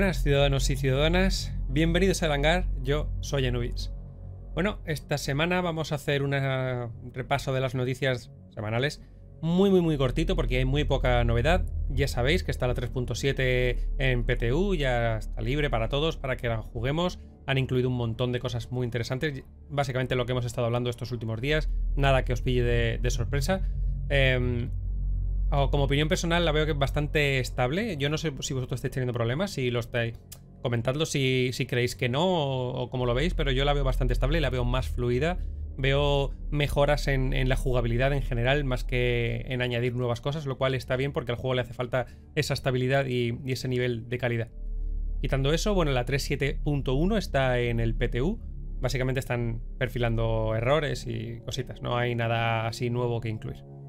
Buenas ciudadanos y ciudadanas, bienvenidos a Hangar, yo soy Anubis. Bueno, esta semana vamos a hacer un repaso de las noticias semanales muy muy muy cortito porque hay muy poca novedad. Ya sabéis que está la 3.7 en PTU, ya está libre para todos, para que la juguemos. Han incluido un montón de cosas muy interesantes, básicamente lo que hemos estado hablando estos últimos días, nada que os pille de, sorpresa. Em, como opinión personal la veo que es bastante estable. Yo no sé si vosotros estáis teniendo problemas, si lo estáis... Comentadlo si, creéis que no o, o, como lo veis, pero yo la veo bastante estable y la veo más fluida. Veo mejoras en, la jugabilidad en general más que en añadir nuevas cosas, lo cual está bien porque al juego le hace falta esa estabilidad y, y ese nivel de calidad. Quitando eso, bueno, la 3.7.1 está en el PTU. Básicamente están perfilando errores y cositas, no hay nada así nuevo que incluir.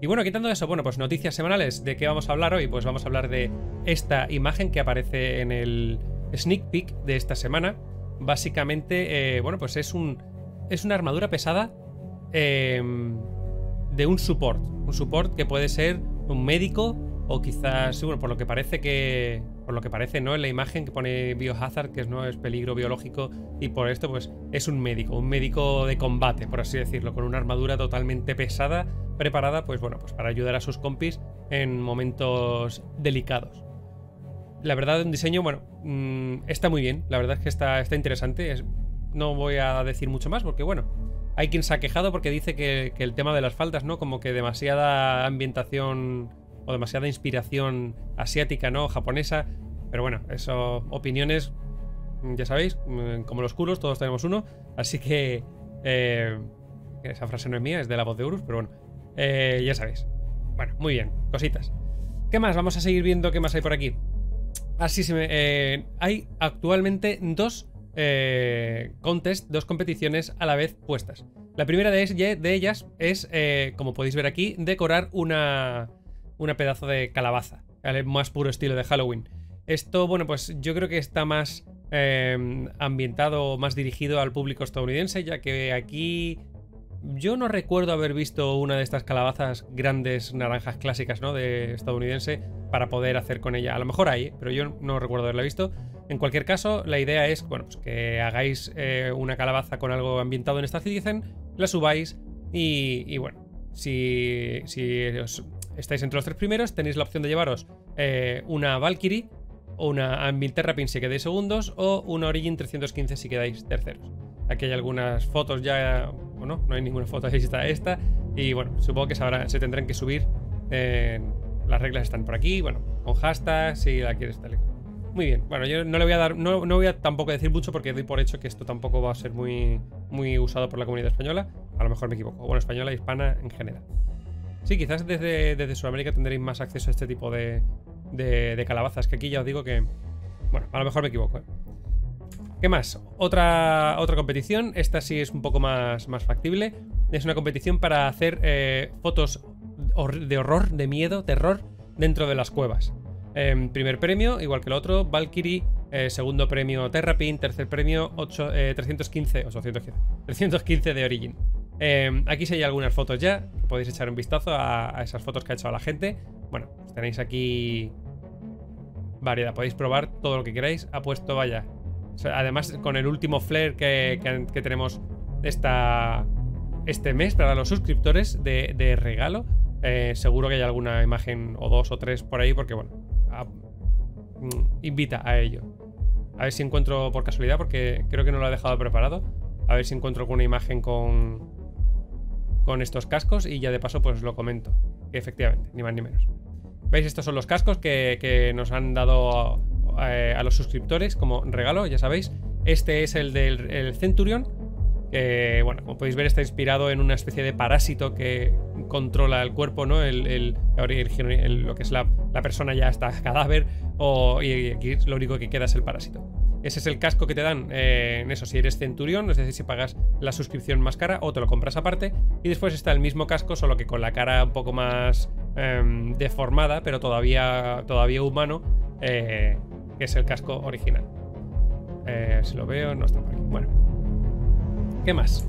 Y bueno, quitando eso, bueno, pues noticias semanales. ¿De qué vamos a hablar hoy? Pues vamos a hablar de esta imagen que aparece en el sneak peek de esta semana. Básicamente, eh, bueno, pues es un. Es una armadura pesada em, de un support. Un support que puede ser un médico o quizás, bueno, por lo que parece que. Por lo que parece, ¿no? En la imagen que pone biohazard, que no es peligro biológico, y por esto, pues, es un médico, un médico de combate, por así decirlo, con una armadura totalmente pesada preparada, pues bueno, pues para ayudar a sus compis en momentos delicados. La verdad, un diseño, bueno, mm, está muy bien. La verdad es que está, está interesante. Es, no voy a decir mucho más porque, bueno, hay quien se ha quejado porque dice que, el tema de las faldas, ¿no? Como que demasiada ambientación o demasiada inspiración asiática, ¿no? Japonesa. Pero bueno, eso, opiniones, ya sabéis, mm, como los culos, todos tenemos uno. Así que... Eh, esa frase no es mía, es de la voz de Urus, pero bueno. Eh, ya sabéis. Bueno, muy bien, cositas. ¿Qué más? Vamos a seguir viendo qué más hay por aquí. Así se me. Eh, hay actualmente dos contests, dos competiciones a la vez puestas. La primera de, ellas es, como podéis ver aquí, decorar una, una pedazo de calabaza. El más puro estilo de Halloween. Esto, bueno, pues yo creo que está más ambientado, más dirigido al público estadounidense, ya que aquí yo no recuerdo haber visto una de estas calabazas grandes naranjas clásicas, ¿no? De estadounidense para poder hacer con ella. A lo mejor hay, pero yo no recuerdo haberla visto. En cualquier caso, la idea es, bueno, pues que hagáis eh, una calabaza con algo ambientado en esta Citizen, la subáis y, bueno, si, si estáis entre los tres primeros, tenéis la opción de llevaros eh, una Valkyrie o una Ambient Terrapin si quedáis segundos o una Origin 315 si quedáis terceros. Aquí hay algunas fotos ya bueno, no hay ninguna foto, ahí está esta. Y bueno, supongo que se, tendrán que subir. las reglas están por aquí, bueno, con hashtag, si la quieres tal. Muy bien, bueno, yo no le voy a dar, no, no, voy a tampoco decir mucho porque doy por hecho que esto tampoco va a ser muy, muy usado por la comunidad española. A lo mejor me equivoco, bueno, española hispana en general. Sí, quizás desde, desde Sudamérica tendréis más acceso a este tipo de, de, calabazas, que aquí ya os digo que, bueno, a lo mejor me equivoco, ¿eh? ¿Qué más? Otra, otra competición, esta sí es un poco más, más factible. Es una competición para hacer eh, fotos de horror, de miedo, terror, dentro de las cuevas. Em, primer premio, igual que el otro, Valkyrie. Eh, segundo premio, Terrapin. Tercer premio, 8, 315, 815, 315 de Origin. Em, aquí sí hay algunas fotos ya, podéis echar un vistazo a, esas fotos que ha hecho la gente. Bueno, pues tenéis aquí variedad, podéis probar todo lo que queráis. Ha puesto, vaya, además, con el último flare que, tenemos esta, este mes para los suscriptores de, regalo, eh, seguro que hay alguna imagen o dos o tres por ahí, porque bueno, mm, invita a ello. A ver si encuentro por casualidad, porque creo que no lo ha dejado preparado. A ver si encuentro alguna imagen con, con estos cascos y ya de paso pues lo comento. efectivamente, ni más ni menos. ¿Veis? Estos son los cascos que, que nos han dado eh, a los suscriptores como regalo, ya sabéis. Este es el del Centurion, que, bueno, como podéis ver, está inspirado en una especie de parásito que controla el cuerpo, ¿no? El, lo que es la, persona ya está cadáver, o, y aquí lo único que queda es el parásito. Ese es el casco que te dan eh, en eso, si eres centurión, es decir, si pagas la suscripción más cara o te lo compras aparte. Y después está el mismo casco, solo que con la cara un poco más em, deformada, pero todavía, todavía humano, eh, que es el casco original. Eh, si lo veo, no está por aquí. Bueno. ¿Qué más?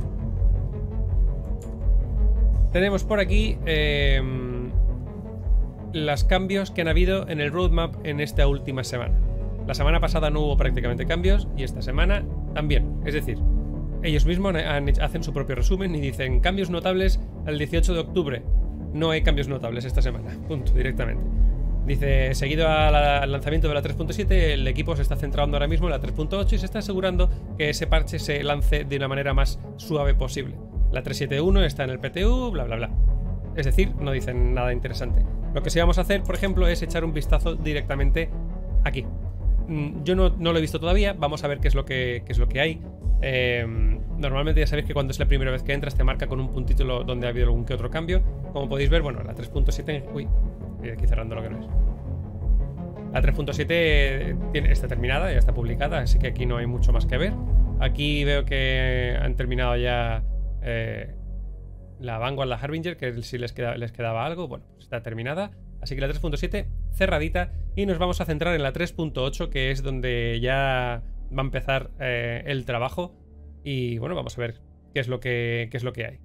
Tenemos por aquí eh, los cambios que han habido en el roadmap en esta última semana. La semana pasada no hubo prácticamente cambios y esta semana también. Es decir, ellos mismos hacen su propio resumen y dicen cambios notables al 18 de octubre. No hay cambios notables esta semana. Punto, directamente. Dice, seguido al lanzamiento de la 3.7, el equipo se está centrando ahora mismo en la 3.8 y se está asegurando que ese parche se lance de una manera más suave posible. La 3.7.1 está en el PTU, bla bla bla. Es decir, no dicen nada interesante. Lo que sí vamos a hacer, por ejemplo, es echar un vistazo directamente aquí. Mm, yo no, lo he visto todavía, vamos a ver qué es lo que, es lo que hay. Em, normalmente ya sabéis que cuando es la primera vez que entras te marca con un puntito donde ha habido algún que otro cambio. Como podéis ver, bueno, la 3.7... Uy, estoy aquí cerrando lo que no es. La 3.7 está terminada, ya está publicada, así que aquí no hay mucho más que ver. Aquí veo que han terminado ya eh, la Vanguard, la Harbinger, que si les, les quedaba algo, bueno, pues está terminada. Así que la 3.7 cerradita y nos vamos a centrar en la 3.8 que es donde ya va a empezar eh, el trabajo y bueno, vamos a ver qué es lo que, es lo que hay.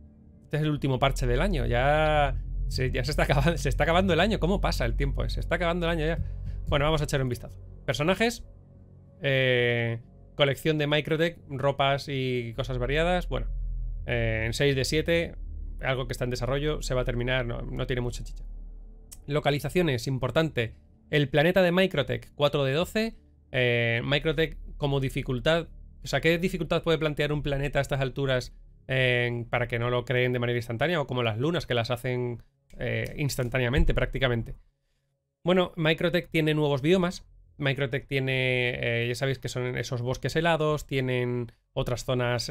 Este es el último parche del año, ya se, ya se está, acabando, se está acabando el año, ¿cómo pasa el tiempo? Se está acabando el año ya. Bueno, vamos a echar un vistazo. Personajes, eh, colección de Microtech, ropas y cosas variadas, bueno, eh, en 6 de 7, algo que está en desarrollo, se va a terminar, no, tiene mucha chicha. Localizaciones, importante. El planeta de Microtech, 4 de 12. Eh, Microtech como dificultad. O sea, ¿qué dificultad puede plantear un planeta a estas alturas para que no lo creen de manera instantánea? O como las lunas, que las hacen eh, instantáneamente prácticamente. Bueno, Microtech tiene nuevos biomas. Microtech tiene, ya sabéis que son esos bosques helados, tienen otras zonas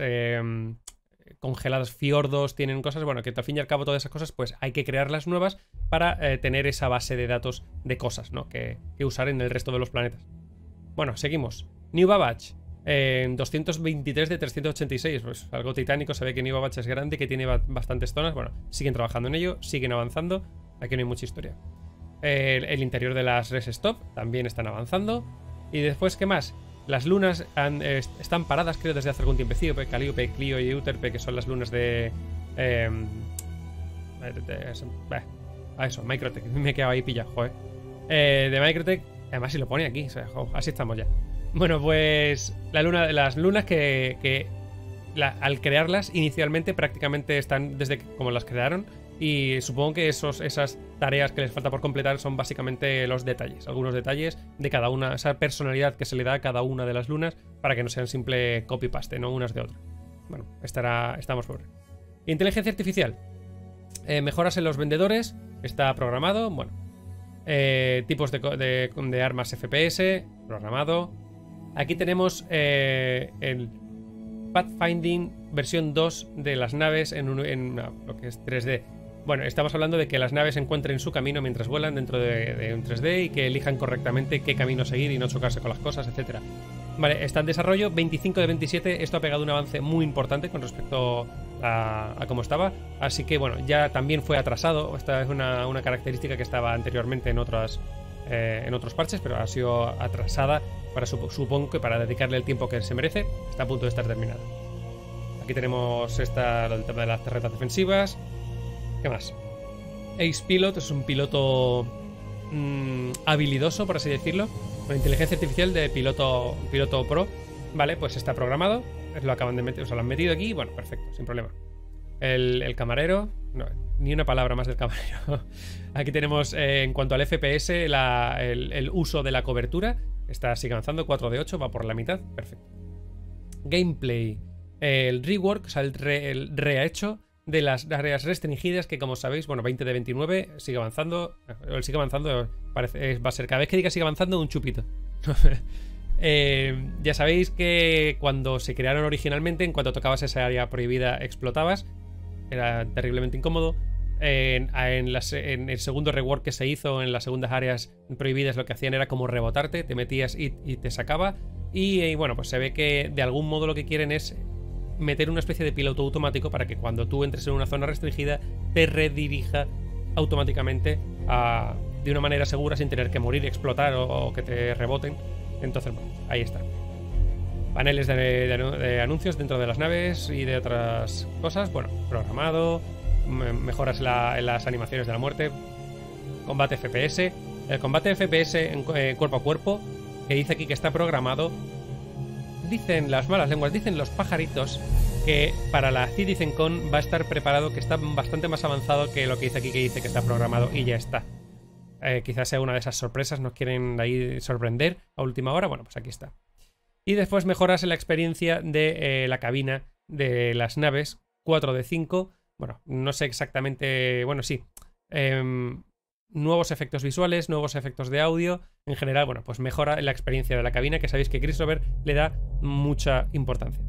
congeladas, fiordos, tienen cosas, bueno, que al fin y al cabo todas esas cosas, pues hay que crearlas nuevas para eh, tener esa base de datos de cosas, ¿no? Que, usar en el resto de los planetas. Bueno, seguimos. New Babbage. En 223 de 386, pues algo titánico, se ve que New es grande, que tiene bastantes zonas, bueno, siguen trabajando en ello, siguen avanzando, aquí no hay mucha historia. El, interior de las Res Stop también están avanzando. Y después, ¿qué más? Las lunas están paradas, creo, desde hace algún tiempo. Calíope, Clio y Euterpe, que son las lunas de. Eh, a eso, Microtech. Me he quedado ahí pillado, joder. Eh, de Microtech, además si lo pone aquí, así estamos ya. Bueno, pues la luna, las lunas que, que al crearlas inicialmente prácticamente están desde como las crearon y supongo que esos, esas tareas que les falta por completar son básicamente los detalles, algunos detalles de cada una, esa personalidad que se le da a cada una de las lunas para que no sean simple copy-paste, no unas de otras. Bueno, estará, estamos por Inteligencia artificial. Eh, mejoras en los vendedores, está programado. Bueno, eh, tipos de, armas FPS, programado. Aquí tenemos eh, el Pathfinding versión 2 de las naves en, en lo que es 3D. Bueno, estamos hablando de que las naves encuentren su camino mientras vuelan dentro de, un 3D y que elijan correctamente qué camino seguir y no chocarse con las cosas, etc. Vale, está en desarrollo, 25 de 27, esto ha pegado un avance muy importante con respecto a, cómo estaba, así que bueno, ya también fue atrasado, esta es una, característica que estaba anteriormente en, otras, eh, en otros parches, pero ha sido atrasada, para supongo que para dedicarle el tiempo que se merece, está a punto de estar terminada. Aquí tenemos esta, el tema de las terretas defensivas, ¿Qué más? Ace Pilot es un piloto mm, habilidoso, por así decirlo, con inteligencia artificial de piloto, piloto pro. Vale, pues está programado. Lo acaban de meter, o sea, lo han metido aquí. Bueno, perfecto, sin problema. El, camarero, no, ni una palabra más del camarero. Aquí tenemos, eh, en cuanto al FPS, el, uso de la cobertura. Está, sigue avanzando, 4 de 8, va por la mitad. Perfecto. Gameplay. El rework, o sea, el, el rehecho de las áreas restringidas que como sabéis, bueno, 20 de 29 sigue avanzando, eh, sigue avanzando, parece, va a ser cada vez que diga sigue avanzando un chupito. Eh, ya sabéis que cuando se crearon originalmente, en cuanto tocabas esa área prohibida explotabas, era terriblemente incómodo. En, el segundo rework que se hizo en las segundas áreas prohibidas lo que hacían era como rebotarte, te metías y, te sacaba. Y, bueno, pues se ve que de algún modo lo que quieren es meter una especie de piloto automático para que cuando tú entres en una zona restringida te redirija automáticamente de una manera segura sin tener que morir, explotar o, que te reboten. Entonces, bueno, ahí está. Paneles de, anuncios dentro de las naves y de otras cosas. Bueno, programado, mejoras en las animaciones de la muerte, combate FPS. El combate FPS en, eh, cuerpo a cuerpo que dice aquí que está programado. Dicen las malas lenguas, dicen los pajaritos que para la CitizenCon va a estar preparado, que está bastante más avanzado que lo que dice aquí, que dice que está programado y ya está. Eh, quizás sea una de esas sorpresas, nos quieren ahí sorprender a última hora. Bueno, pues aquí está. Y después mejoras en la experiencia de eh, la cabina de las naves, 4 de 5. Bueno, no sé exactamente. Bueno, sí. Em, nuevos efectos visuales, nuevos efectos de audio. En general, bueno, pues mejora la experiencia de la cabina, que sabéis que Christopher le da mucha importancia.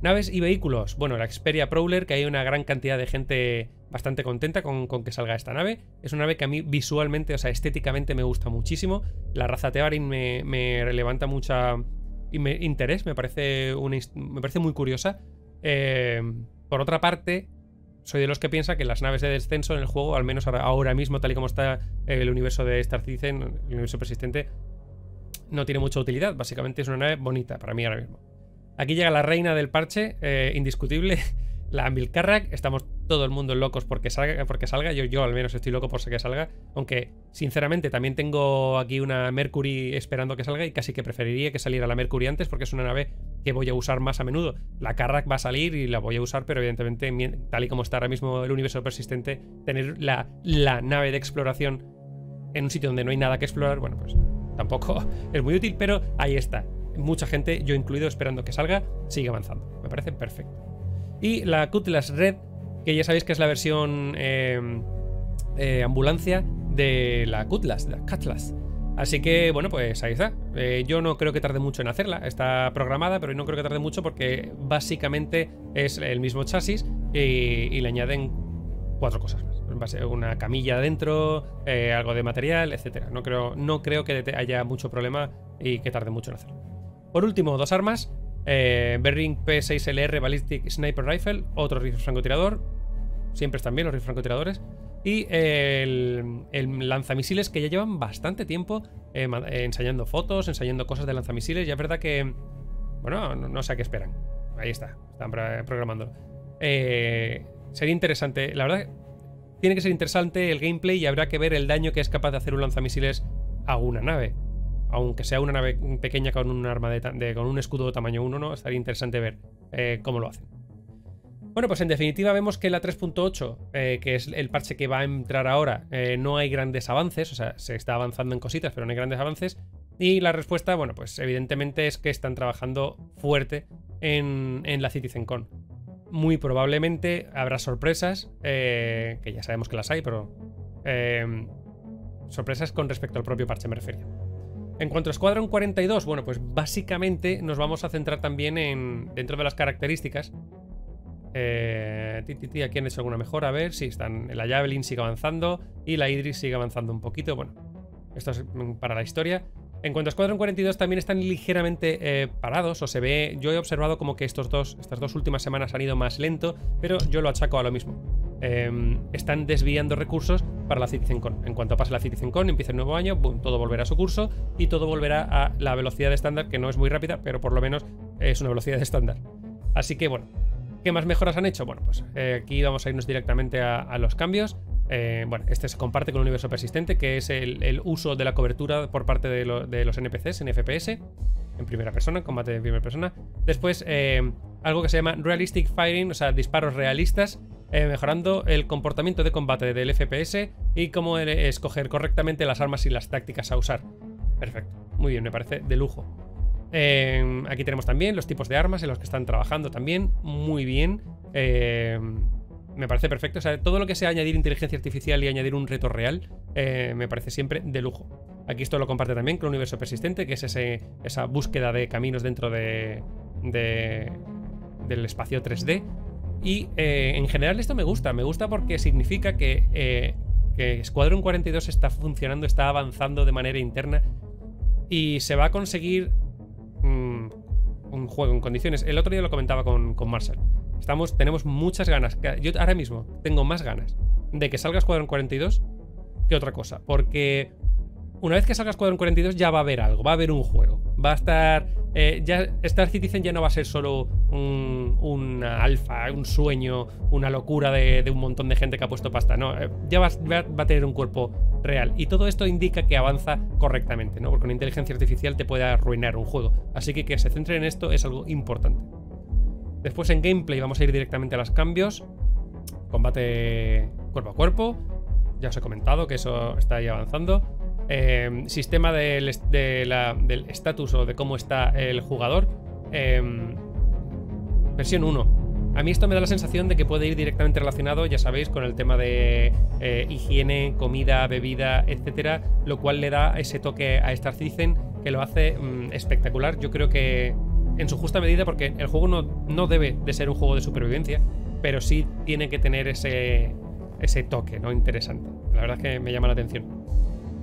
Naves y vehículos. Bueno, la Xperia Prowler, que hay una gran cantidad de gente bastante contenta con, que salga esta nave. Es una nave que a mí visualmente, o sea, estéticamente me gusta muchísimo. La raza Tevarin me, me levanta mucha interés, me parece, me parece muy curiosa. Eh, por otra parte, soy de los que piensa que las naves de descenso en el juego, al menos ahora mismo, tal y como está el universo de Star Citizen, el universo persistente, no tiene mucha utilidad. Básicamente es una nave bonita para mí ahora mismo. Aquí llega la reina del parche, eh, indiscutible, la Anvil Estamos todo el mundo locos porque salga, porque salga. Yo, yo al menos estoy loco por que salga. Aunque, sinceramente, también tengo aquí una Mercury esperando que salga y casi que preferiría que saliera la Mercury antes porque es una nave que voy a usar más a menudo. La Carrack va a salir y la voy a usar, pero evidentemente, tal y como está ahora mismo el universo persistente, tener la, la nave de exploración en un sitio donde no hay nada que explorar, bueno, pues tampoco es muy útil, pero ahí está mucha gente, yo incluido, esperando que salga, sigue avanzando. Me parece perfecto. Y la Cutlass Red, que ya sabéis que es la versión eh, eh, ambulancia de la Cutlass, la Cutlass. Así que, bueno, pues ahí está. Eh, yo no creo que tarde mucho en hacerla. Está programada, pero no creo que tarde mucho porque básicamente es el mismo chasis y, le añaden cuatro cosas más. Una camilla adentro, algo de material, etc. No creo, no creo que haya mucho problema y que tarde mucho en hacerlo. Por último, dos armas. Eh, Berring P6LR Ballistic Sniper Rifle, otro rifle francotirador. Siempre están bien los rifles francotiradores. Y el, lanzamisiles que ya llevan bastante tiempo eh, eh, ensayando fotos, ensayando cosas de lanzamisiles. Ya es verdad que. Bueno, no, sé a qué esperan. Ahí está, están programando. sería interesante. La verdad, tiene que ser interesante el gameplay y habrá que ver el daño que es capaz de hacer un lanzamisiles a una nave aunque sea una nave pequeña con un arma de, con un escudo tamaño 1, ¿no? Estaría interesante ver eh, cómo lo hacen. Bueno, pues en definitiva vemos que la 3.8, eh, que es el parche que va a entrar ahora, eh, no hay grandes avances, o sea, se está avanzando en cositas, pero no hay grandes avances. Y la respuesta, bueno, pues evidentemente es que están trabajando fuerte en, en la CitizenCon. Muy probablemente habrá sorpresas, que ya sabemos que las hay, pero sorpresas con respecto al propio parche me refería. En cuanto a Squadron 42, bueno, pues básicamente nos vamos a centrar también en dentro de las características. Aquí han hecho alguna mejora, a ver si están. La Javelin sigue avanzando y la Idris sigue avanzando un poquito. Bueno, esto es para la historia. En cuanto a Squadron 42 también están ligeramente eh, parados, o se ve, yo he observado como que estos dos, estas dos últimas semanas han ido más lento, pero yo lo achaco a lo mismo. Em, están desviando recursos para la CitizenCon. En cuanto pase la CitizenCon, empieza el nuevo año, todo volverá a su curso y todo volverá a la velocidad estándar, que no es muy rápida, pero por lo menos es una velocidad estándar. Así que bueno, ¿qué más mejoras han hecho? Bueno, pues eh, aquí vamos a irnos directamente a los cambios. Eh, bueno, este se comparte con el universo persistente, que es el, uso de la cobertura por parte de, los NPCs en FPS, en primera persona, combate en primera persona. Después, eh, algo que se llama Realistic Firing, o sea, disparos realistas, mejorando el comportamiento de combate del FPS y cómo escoger correctamente las armas y las tácticas a usar. Perfecto, muy bien, me parece de lujo. Aquí tenemos también los tipos de armas en los que están trabajando también, muy bien me parece perfecto. O sea, todo lo que sea añadir inteligencia artificial y añadir un reto real, eh, me parece siempre de lujo. Aquí esto lo comparte también con universo persistente, que es esa búsqueda de caminos dentro de, del espacio 3D. Y eh, en general esto me gusta, me gusta porque significa que, eh, que Squadron 42 está funcionando, está avanzando de manera interna y se va a conseguir un juego en condiciones. El otro día lo comentaba con, con Marshall. Estamos, tenemos muchas ganas. Yo ahora mismo tengo más ganas de que salga Squadron 42 que otra cosa. Porque una vez que salga Squadron 42 ya va a haber algo, va a haber un juego. Va a estar. Eh, ya Star Citizen ya no va a ser solo un, alfa, un sueño, una locura de, un montón de gente que ha puesto pasta. No, eh, ya va, va, a tener un cuerpo real. Y todo esto indica que avanza correctamente, ¿no? Porque una inteligencia artificial te puede arruinar un juego. Así que que se centre en esto es algo importante. Después en gameplay vamos a ir directamente a los cambios. Combate cuerpo a cuerpo. Ya os he comentado que eso está ahí avanzando. Em, sistema del, estatus o de cómo está el jugador. Em, versión 1. A mí esto me da la sensación de que puede ir directamente relacionado, ya sabéis, con el tema de eh, higiene, comida, bebida, etcétera, lo cual le da ese toque a Star Citizen que lo hace mm, espectacular. Yo creo que en su justa medida, porque el juego no, no debe de ser un juego de supervivencia, pero sí tiene que tener ese, ese toque, ¿no? Interesante. La verdad es que me llama la atención.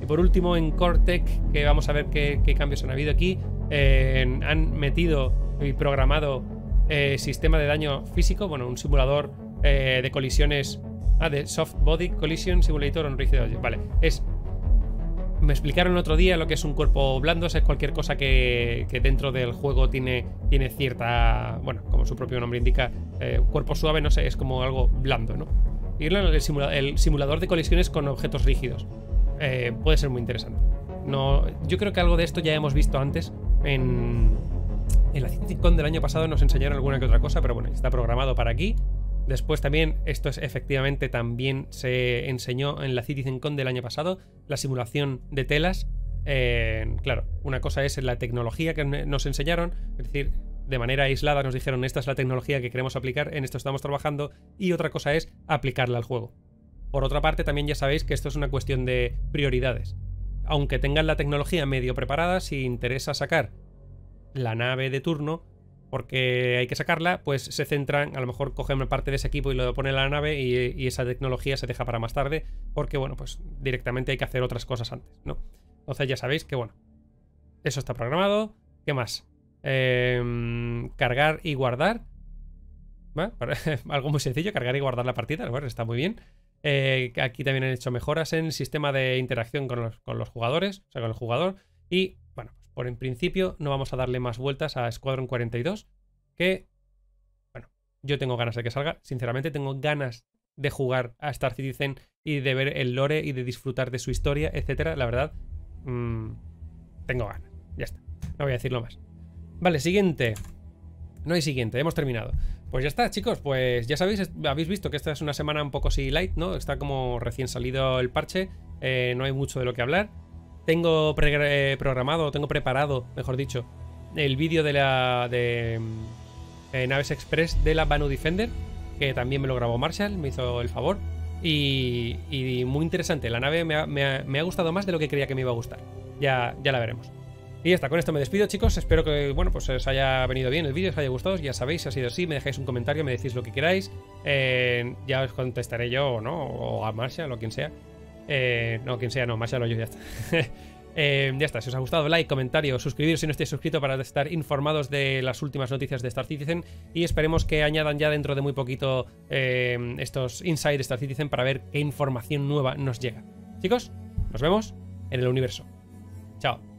Y por último, en Cortec, que vamos a ver qué, cambios han habido aquí, han metido y programado eh, sistema de daño físico, bueno, un simulador eh, de colisiones. Ah, de Soft Body Collision Simulator on Rigid Vale, es. Me explicaron el otro día lo que es un cuerpo blando, es cualquier cosa que, dentro del juego tiene, tiene cierta. Bueno, como su propio nombre indica, eh, cuerpo suave, no sé, es como algo blando, ¿no? Y el simulador de colisiones con objetos rígidos. Eh, puede ser muy interesante. No, yo creo que algo de esto ya hemos visto antes en, en la CitizenCon del año pasado nos enseñaron alguna que otra cosa, pero bueno, está programado para aquí. Después también, esto es efectivamente también se enseñó en la CitizenCon del año pasado, la simulación de telas. claro, una cosa es la tecnología que nos enseñaron, es decir, de manera aislada nos dijeron esta es la tecnología que queremos aplicar, en esto estamos trabajando, y otra cosa es aplicarla al juego. Por otra parte, también ya sabéis que esto es una cuestión de prioridades. Aunque tengan la tecnología medio preparada, si interesa sacar la nave de turno, porque hay que sacarla, pues se centran, a lo mejor cogen parte de ese equipo y lo ponen en la nave y, esa tecnología se deja para más tarde, porque bueno, pues directamente hay que hacer otras cosas antes, ¿no? Entonces ya sabéis que bueno, eso está programado. ¿Qué más? Em, cargar y guardar. Algo muy sencillo, cargar y guardar la partida, bueno, está muy bien. Eh, aquí también han hecho mejoras en el sistema de interacción con los, jugadores, o sea, con el jugador. Y bueno, pues por en principio no vamos a darle más vueltas a Squadron 42, que, bueno, yo tengo ganas de que salga. Sinceramente, tengo ganas de jugar a Star Citizen y de ver el lore y de disfrutar de su historia, etcétera. La verdad, mm, tengo ganas. Ya está. No voy a decirlo más. Vale, siguiente. No hay siguiente, hemos terminado. Pues ya está, chicos, pues ya sabéis, habéis visto que esta es una semana un poco así light, ¿no? Está como recién salido el parche, eh, no hay mucho de lo que hablar. Tengo eh, programado, tengo preparado, mejor dicho, el vídeo de la de eh, Naves Express de la Banu Defender, que también me lo grabó Marshall, me hizo el favor. Y, muy interesante, la nave me ha, me ha, gustado más de lo que creía que me iba a gustar. Ya, ya la veremos. Y ya está, con esto me despido, chicos. Espero que, bueno, pues os haya venido bien el vídeo, os haya gustado. Ya sabéis, si ha sido así, me dejáis un comentario, me decís lo que queráis. Eh, ya os contestaré yo, ¿no? O a Marshall o quien sea. Eh, no, quien sea, no, Marshall o yo, ya está. Eh, ya está, si os ha gustado, like, comentario, suscribiros si no estáis suscrito para estar informados de las últimas noticias de Star Citizen y esperemos que añadan ya dentro de muy poquito estos Inside Star Citizen para ver qué información nueva nos llega. Chicos, nos vemos en el universo. Chao.